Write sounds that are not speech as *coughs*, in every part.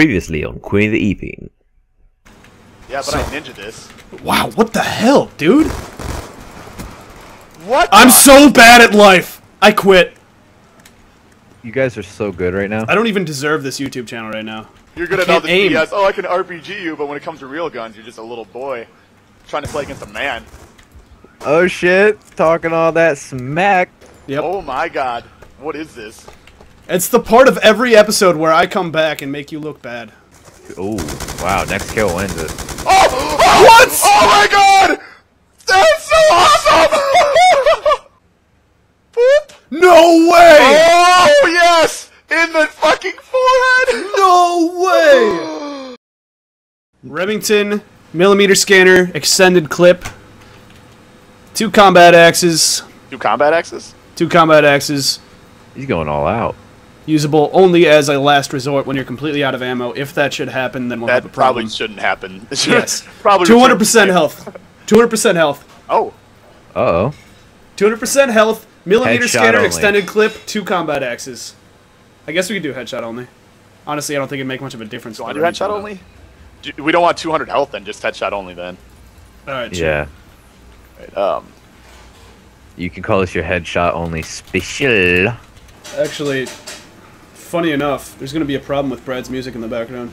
Previously on Queen of the Epeen. Yeah, but I ninja this. Wow, what the hell, dude? What? I'm so bad at life. I quit. You guys are so good right now. I don't even deserve this YouTube channel right now. You're good I at all can't the aim. BS. Oh, I can RPG you, but when it comes to real guns, you're just a little boy trying to play against a man. Oh shit! Talking all that smack. Yep. Oh my god. What is this? It's the part of every episode where I come back and make you look bad. Oh wow! Next kill wins it. Oh! oh what? Oh my god! That's so awesome! *laughs* Boop. No way! Oh yes! In the fucking forehead! No way! *gasps* Remington, millimeter scanner, extended clip, two combat axes, Two combat axes? two combat axes, He's going all out. Usable only as a last resort when you're completely out of ammo. If that should happen, then we'll have a That probably shouldn't happen. *laughs* Yes. probably. 200% health. 200% health. Oh. Uh oh. 200% health, millimeter Headshot scanner, only. extended clip, two combat axes. I guess we could do headshot only. Honestly, I don't think it'd make much of a difference. Do I do headshot range. only? Do- We don't want 200 health then, just headshot only then. Alright, sure. Yeah. Right, um, You can call this your headshot only special. Actually, funny enough, there's gonna be a problem with Brad's music in the background.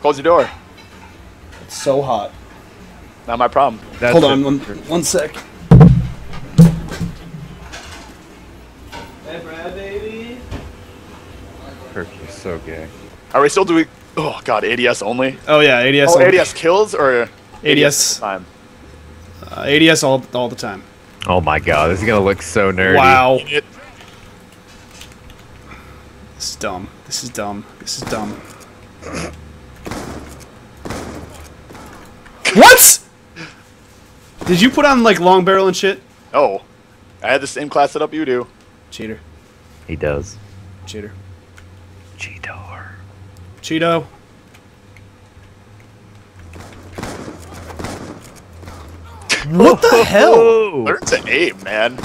close your door. It's so hot. Not my problem. That's Hold on, one, one sec. Hey, Brad, baby. Kirk, you're so gay. Are we still doing? Oh god, ADS only. Oh yeah, ADS. Oh, all, ADS kills or ADS. time? uh, ADS all, all the time. Oh my god, this is gonna look so nerdy. Wow, It, this is dumb. This is dumb. This is dumb. what? Did you put on like long barrel and shit? oh, I had the same class set up you do. Cheater. He does. Cheater. Cheetor. Cheeto. What the hell? Learn to aim, man.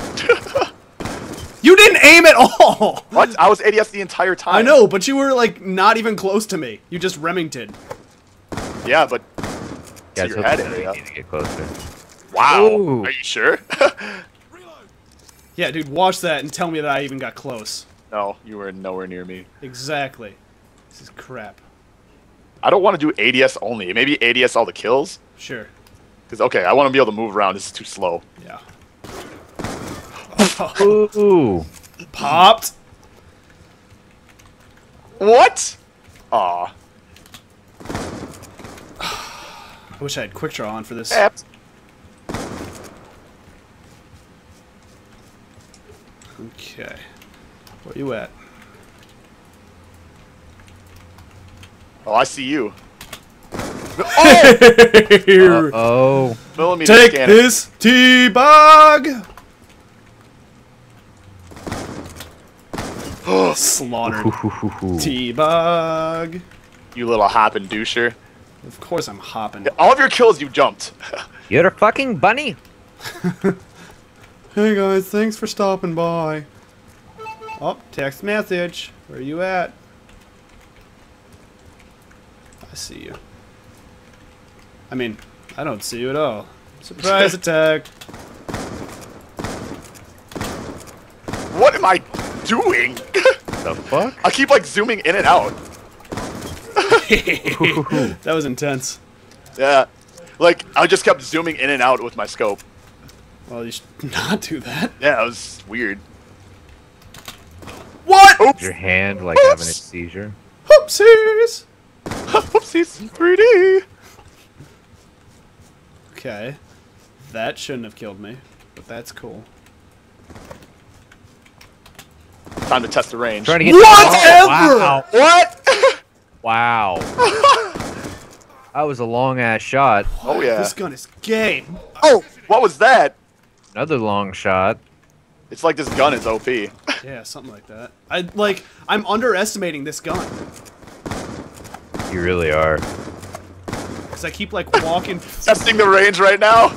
*laughs* You didn't aim at all! what? I was ADS the entire time. I know, but you were like not even close to me. You just Remington. Yeah, but Yeah, your so head you area. need to get closer. wow. Ooh. Are you sure? *laughs* Yeah, dude, watch that and tell me that I even got close. no, you were nowhere near me. Exactly. This is crap. I don't want to do ADS only. Maybe ADS all the kills. Sure. Because okay, I want to be able to move around. This is too slow. Yeah. Ooh. Popped. What? Aw. I wish I had quick draw on for this. Tapped. Okay. Where you at? Oh, I see you. *laughs* Oh! Here. Oh. Millimeter Take scanner. this T-Bog! *gasps* Slaughtered. Ooh. T-Bog. You little hopping doucher. Of course I'm hopping. All of your kills, you jumped. *laughs* You're a fucking bunny. *laughs* Hey guys, thanks for stopping by. Oh, text message. Where are you at? I see you. I mean, I don't see you at all. Surprise *laughs* attack. what am I doing? *laughs* The fuck? I keep like zooming in and out. *laughs* *laughs* that was intense. Yeah. Like I just kept zooming in and out with my scope. Well, you should not do that. Yeah, it was weird. What? Oops. Your hand like having a Oops. seizure. Oopsies! Oopsies. 3D. Okay. That shouldn't have killed me, but that's cool. Time to test the range. Trying to get Whatever! What? Oh, *laughs* wow. that was a long ass shot. oh yeah. This gun is gay. Oh, what was that? Another long shot. It's like this gun is OP. Yeah, something like that. I like. I'm underestimating this gun You really are. because I keep like walking. *laughs* Testing the range right now.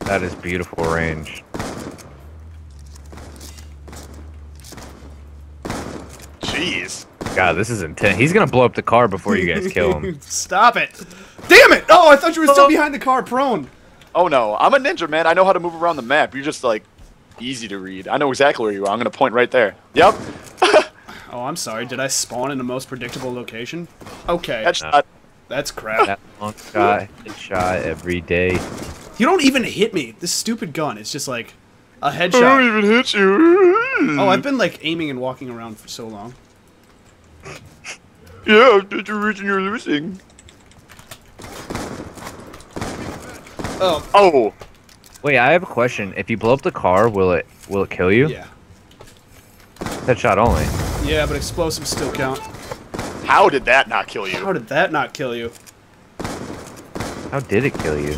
That is beautiful range. Jeez. God, this is intense. He's gonna blow up the car before you guys kill him. *laughs* Stop it! Damn it! Oh, I thought you were still behind the car, prone. Oh no, I'm a ninja, man. I know how to move around the map. You're just like easy to read. I know exactly where you are. I'm gonna point right there. Yep. *laughs* Oh, I'm sorry. Did I spawn in the most predictable location? Okay, Headshot. that's crap. That long shot, shot every day. You don't even hit me. This stupid gun. It's just like a headshot. I don't even hit you. Oh, I've been like aiming and walking around for so long. *laughs* Yeah, that's the reason you're losing? Oh, Oh, Wait, I have a question. If you blow up the car, will it will it kill you? yeah. Headshot only. Yeah, but explosives still count. how did that not kill you? How did that not kill you? How did it kill you?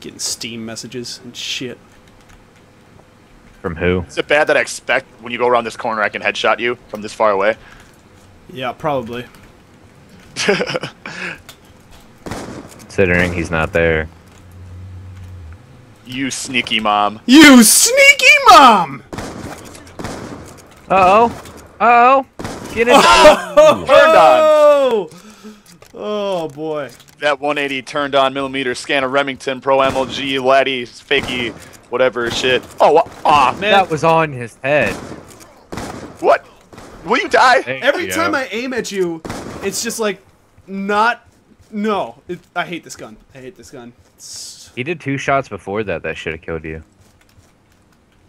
Getting Steam messages and shit. From who? Is it bad that I expect when you go around this corner I can headshot you from this far away? Yeah, probably. *laughs* Considering he's not there. you sneaky mom. You sneaky mom! Uh oh. Uh oh. Get in. *laughs* Turned on. Oh! Oh boy. That 180 turned on millimeter scanner Remington Pro MLG Laddie fakey whatever shit. Oh, wha- ah man, that was on his head. what? Will you die? There Every you time. I aim at you, it's just like not. No, it, I hate this gun. I hate this gun. It's, He did two shots before that. That should have killed you.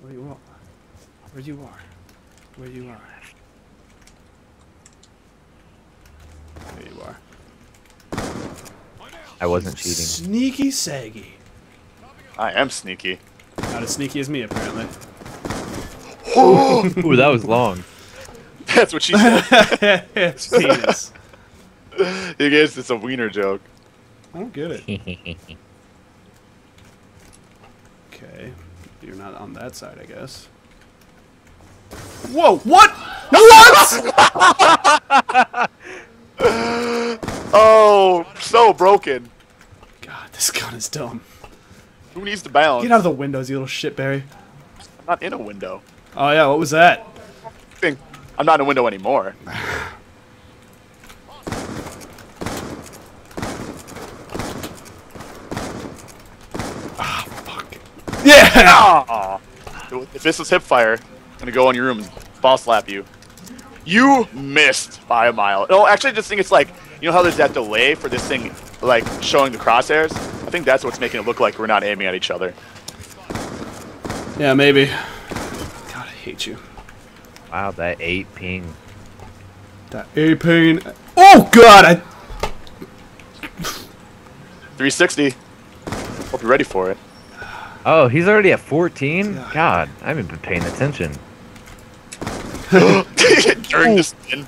where you are? Where you are? Where you are? There you are. I wasn't cheating. Sneaky saggy. I am sneaky. Not as sneaky as me, apparently. *laughs* Ooh, that was long. *laughs* That's what she said. *laughs* Penis. you guys, it's a wiener joke. I don't get it. Okay. You're not on that side, I guess. Whoa, what? What? Oh, so broken. God, this gun is dumb. Who needs to balance? Get out of the windows, you little shitberry. I'm not in a window. Oh yeah, what was that? I'm not in a window anymore. *laughs* ah, fuck. Yeah! Ah! If this was hipfire, I'm gonna go in your room and ball slap you. You missed by a mile. No, actually, I just think it's like you know how there's that delay for this thing, like showing the crosshairs. I think that's what's making it look like we're not aiming at each other. Yeah, maybe. God, I hate you. Wow, that eight ping. That A ping. Oh God, I 360. Hope you're ready for it. Oh, he's already at 14? God, I haven't been paying attention. *gasps* During the spin.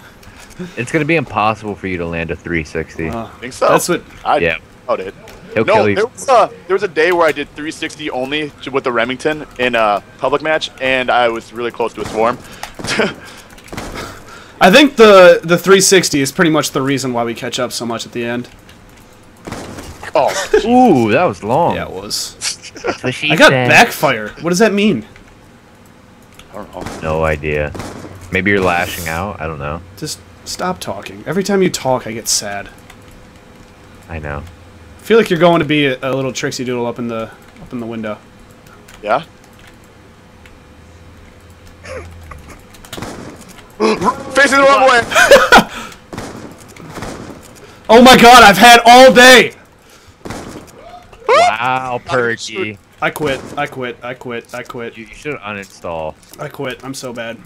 It's gonna be impossible for you to land a 360. uh, think so. That's what. I Yeah. doubt it. He'll No, kill you. there was, a, there was a day where I did 360 only with the Remington in a public match, and I was really close to a swarm. *laughs* I think the the 360 is pretty much the reason why we catch up so much at the end. oh, *laughs* Ooh, that was long. Yeah, it was. That's what she I got said. backfire. What does that mean? I don't know. No idea. Maybe you're lashing out. I don't know. Just stop talking. Every time you talk, I get sad. I know. I feel like you're going to be a, a little tricksy doodle up in the up in the window. Yeah? *coughs* Facing the wrong way! *laughs* Oh my God! I've had all day. Wow, *laughs* Perky. I quit. I quit. I quit. I quit. You should uninstall. I quit. I'm so bad.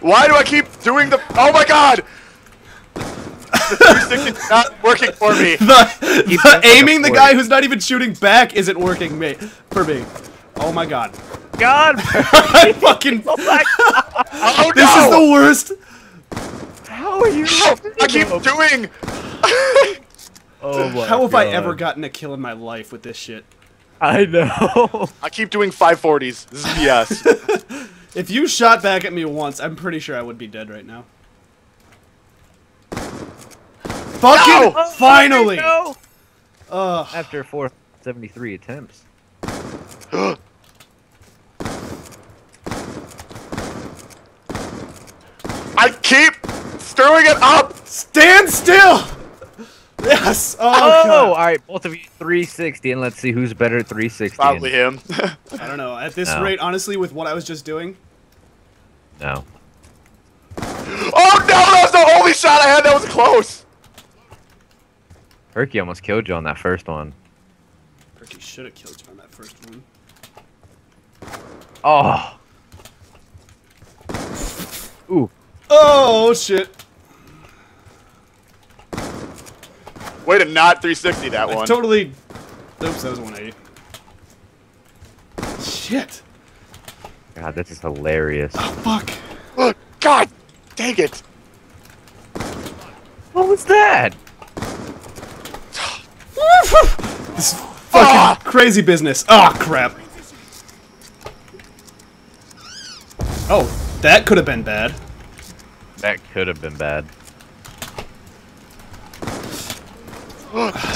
Why do I keep doing the. Oh my god! The 360 is not working for me. The, the going aiming the guy who's not even shooting back isn't working me for me. Oh my God! God, *laughs* I fucking. *laughs* Oh, oh This is the worst. how are you? I keep doing. *laughs* Oh my How have I ever gotten a kill in my life with this shit? I know. I keep doing 540s. This is BS. If you shot back at me once, I'm pretty sure I would be dead right now. Fucking No! finally! No! Ugh. After 473 attempts. *gasps* I keep stirring it up. Stand still! Yes! Oh, Oh, God. all right, both of you 360, and let's see who's better at 360. Probably him. *laughs* I don't know. At this No. rate, honestly, with what I was just doing, No. oh no, that was the only shot I had that was close. Perky almost killed you on that first one. Perky should have killed you on that first one. Oh. Ooh. Oh, shit. Way to not 360 that I one. totally. Oops, that was 180. Shit. God, this is hilarious. Oh, fuck. Oh, God, dang it. What was that? This fucking crazy business. Ah, crap. Oh, that could have been bad. That could have been bad. *sighs*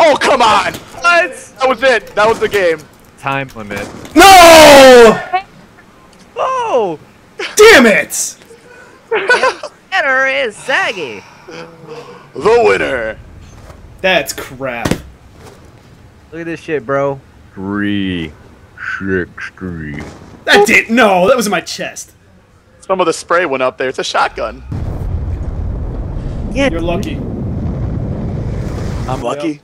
Oh, come on. What? That was it. That was the game. Time limit. No! Oh! Damn it! Better is Saggy. The winner. That's crap. Look at this shit, bro. Three, six, three. That didn't. no. That was in my chest. Some of the spray went up there. It's a shotgun. You're lucky. I'm lucky.